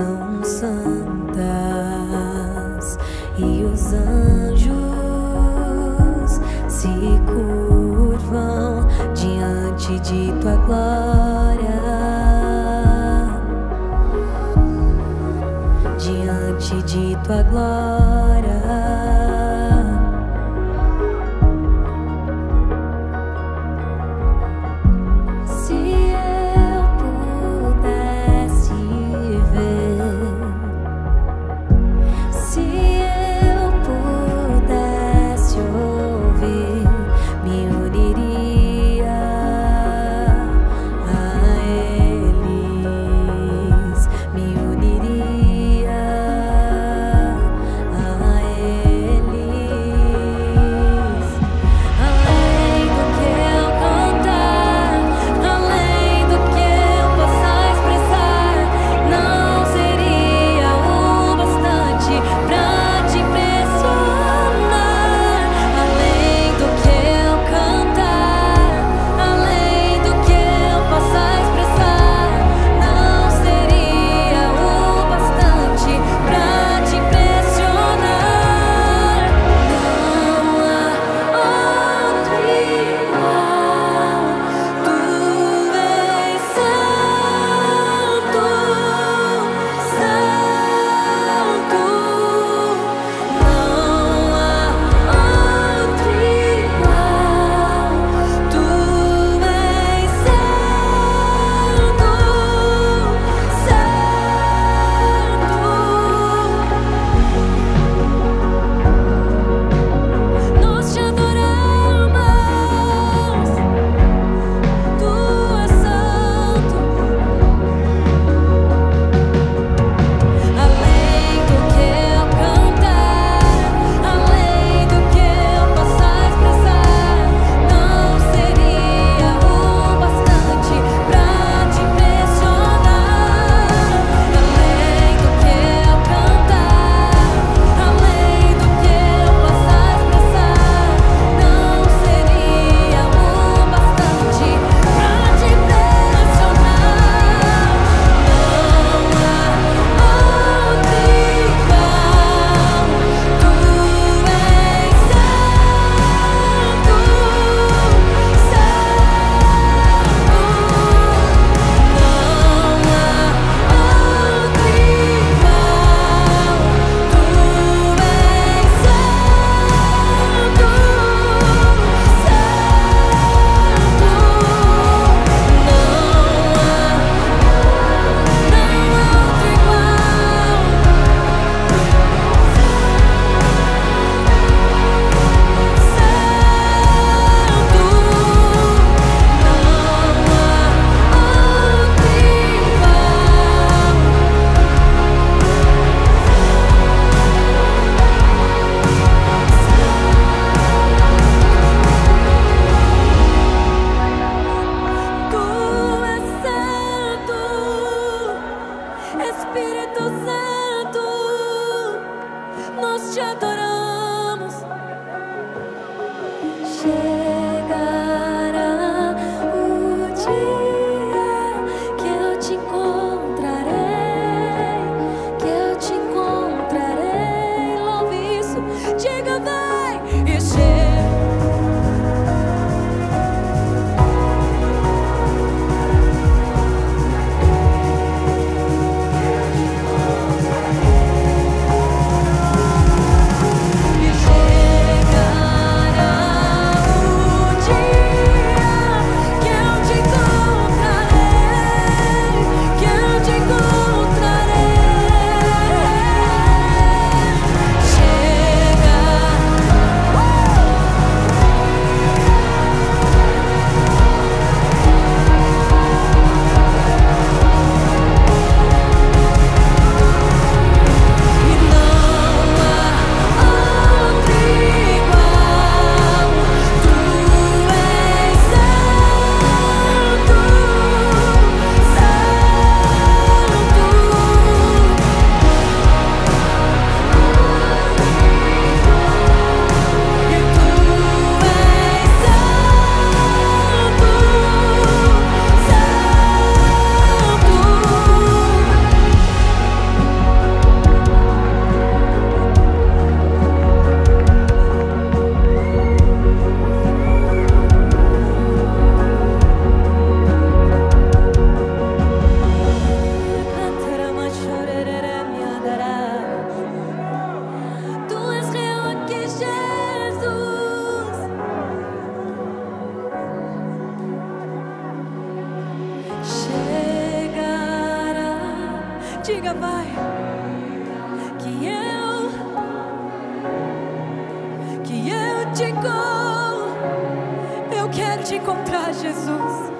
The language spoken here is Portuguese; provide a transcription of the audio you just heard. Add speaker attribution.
Speaker 1: são santas e os anjos se curvam diante de tua glória. Diante de tua glória. te adoramos. Chegará o dia que eu te encontrarei, que eu te encontrarei. Louve isso, diga vai. Diga, vai. Que eu, que eu te encontro. Eu quero te encontrar, Jesus.